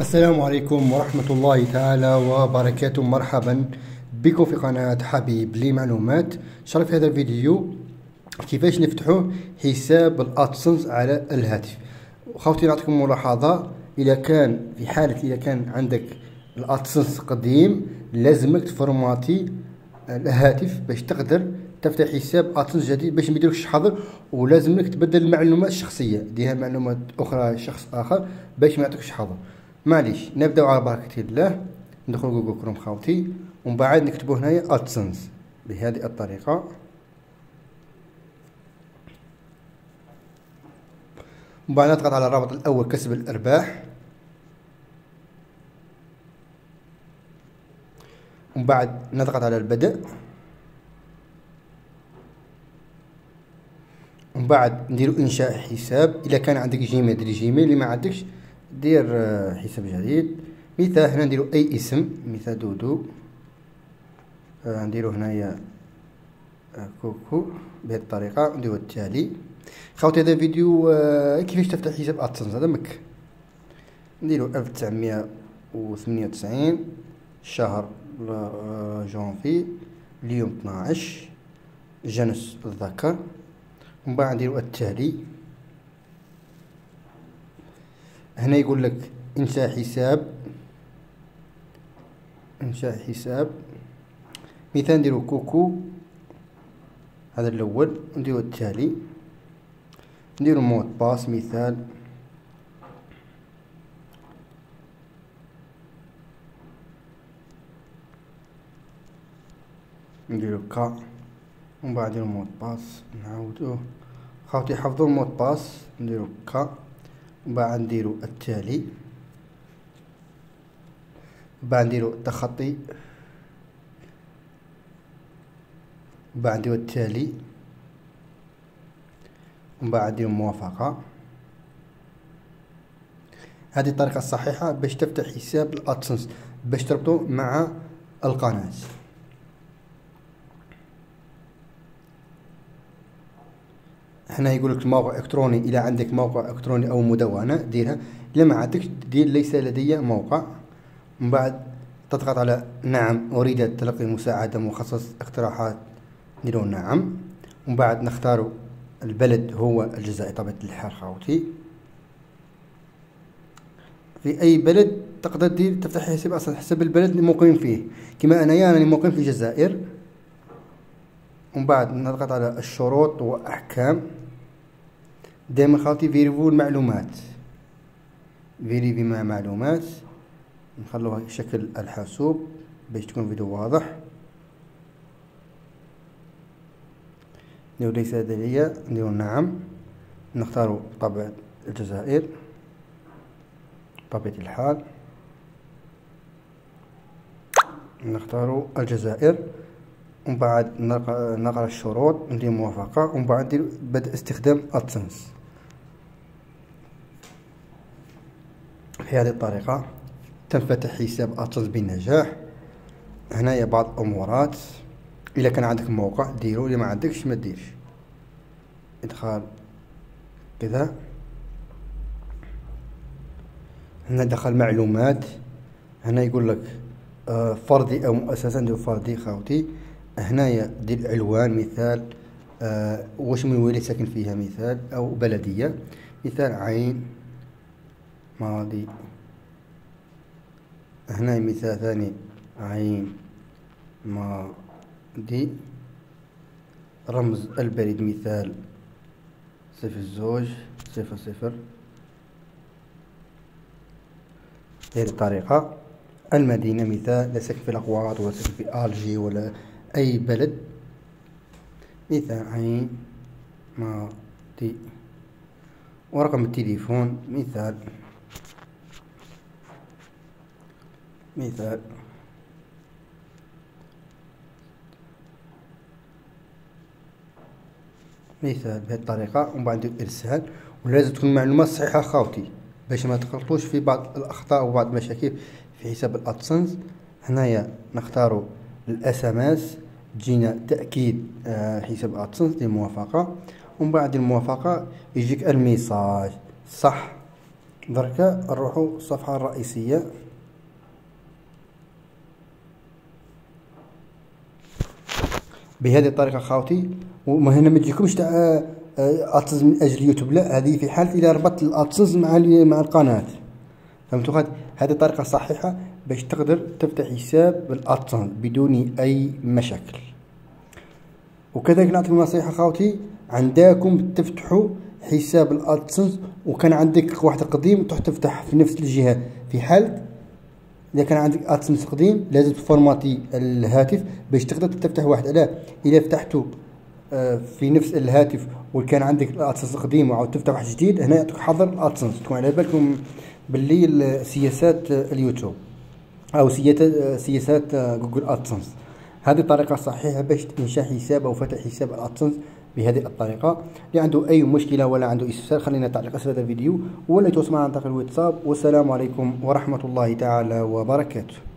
السلام عليكم ورحمة الله تعالى وبركاته. مرحبا بكم في قناة حبيب لمعلومات. شرف هذا الفيديو. كيفاش نفتحوا حساب الأدسنس على الهاتف؟ خوتي نعطيكم ملاحظة. إذا كان في حالة إذا كان عندك الأدسنس قديم لازمك تفرماتي الهاتف باش تقدر تفتح حساب أدسنس جديد باش ما حظر ولازم لك تبدل المعلومات الشخصية ديها معلومات أخرى شخص آخر باش ما يعطيكش حظر. معليش نبداو على بركة الله. ندخل جوجل كروم خاوتي. ومن بعد نكتبو هنايا ادسنس بهذه الطريقة. ومن بعد نضغط على الرابط الأول كسب الإرباح. ومن بعد نضغط على البدء. ومن بعد نديرو إنشاء حساب. إذا كان عندك Gmail دير Gmail اللي ما عندكش دير آه، حساب جديد. مثال هنا نديرو أي اسم مثال دودو. آه، نديرو هنايا آه، كوكو بهذه الطريقة نديرو التالي. خوتي هذا فيديو كيفاش تفتح حساب AdSense هذا مك. نديرو ألف تسعمية وثمانية وتسعين شهر جونفي اليوم 12 جنس الذكر. ومن بعد نديرو التالي. هنا يقول لك انشاء حساب. انشاء حساب. مثال نديرو كوكو. هذا الأول. نديرو التالي. نديرو mot de passe مثال. نديرو كا ومن بعد mot de passe. نعاودوه خاوتي حفظوا ال mot de passe. نديرو كا بعد نديرو التالي. بعد نديرو تخطي بعد نديرو التالي. ومن بعد نديرو موافقة. هذه الطريقة الصحيحة باش تفتح حساب ال AdSense. باش تربطه مع القناة. هنا يقول لك موقع إلكتروني اذا عندك موقع إلكتروني أو مدونة ديرها. اذا ما عندكش دير ليس لدي موقع. من بعد تضغط على نعم أريد تلقي مساعدة مخصص اقتراحات. نديرو نعم. ومن بعد نختار البلد هو الجزائر طبيعة الحال خاوتي. في أي بلد تقدر دير تفتح حساب أصلا حسب البلد اللي مقيم فيه. كما انايا أنا مقيم في الجزائر. ومن بعد نضغط على الشروط وأحكام. دائما خاوتي vérifiez المعلومات vérifier مع معلومات نخلوها شكل الحاسوب باش تكون فيديو واضح. نديرو ليس لدي نديرو نعم. نختارو طبع الجزائر طبيعة الحال. نختارو الجزائر. ومن بعد نقرا الشروط ندير موافقة. ومن بعد بدء استخدام ادسنس في هذه الطريقة. تنفتح حساب ادسنس بنجاح هنايا بعض الأمورات. اذا كان عندك موقع ديرو. اذا ما عندكش ما ديرش. إدخال كذا. هنا دخل معلومات. هنا يقول لك آه، فردي أو مؤسسة ندير فردي خاوتي هنايا دير العنوان مثال آه واش من وين ساكن فيها مثال أو بلدية. مثال عين. ماضي. هنا مثال ثاني عين ماضي. رمز البريد مثال صفر زوج صفر صفر. بهذه الطريقة. المدينة مثال لا ساكن في الأقواط ولا ساكن في ألجي ولا أي بلد. مثال عين ماضي. ورقم التليفون مثال مثال. مثال بهذه الطريقة ومن بعد إرسال. ولازم تكون المعلومات صحيحة خاوتي باش ما تغلطوش في بعض الأخطاء وبعض المشاكل في حساب ال AdSense. هنايا نختارو ال SMS تجينا تأكيد آه، حساب AdSense للموافقة. ومن بعد الموافقة يجيك الـ message. صح. دركا نروحو الصفحة الرئيسية. بهذه الطريقة خاوتي. وما هنا ما تجيكمش تاع ادسنس من أجل يوتيوب لا هذه في حالة اذا ربطت الادسنس مع مع القناة. فهمتوا غادي هذه الطريقة صحيحة باش تقدر تفتح حساب بالادسنس بدون أي مشاكل. وكذلك نعطيكم نصيحة خاوتي عندكم تفتحوا حساب الادسنس وكان عندك واحد قديم تروح تفتح في نفس الجهة. في حالة إذا كان عندك ادسنس قديم لازم تفورماتي الهاتف باش تقدر تفتح واحد علاه إذا فتحته آه، في نفس الهاتف وكان عندك الادسنس القديم وعاود تفتح واحد جديد هنا يعطيك حظر الادسنس تكون على بالكم باللي سياسات اليوتيوب أو سياسات جوجل ادسنس هذه طريقة صحيحة باش تنشأ حساب أو فتح حساب الادسنس بهذه الطريقة. اللي عنده أي مشكلة ولا عنده استفسار خلينا تعليق أسفل هذا الفيديو ولا يتواصل معنا عن طريق الواتساب والسلام عليكم ورحمة الله تعالى وبركاته.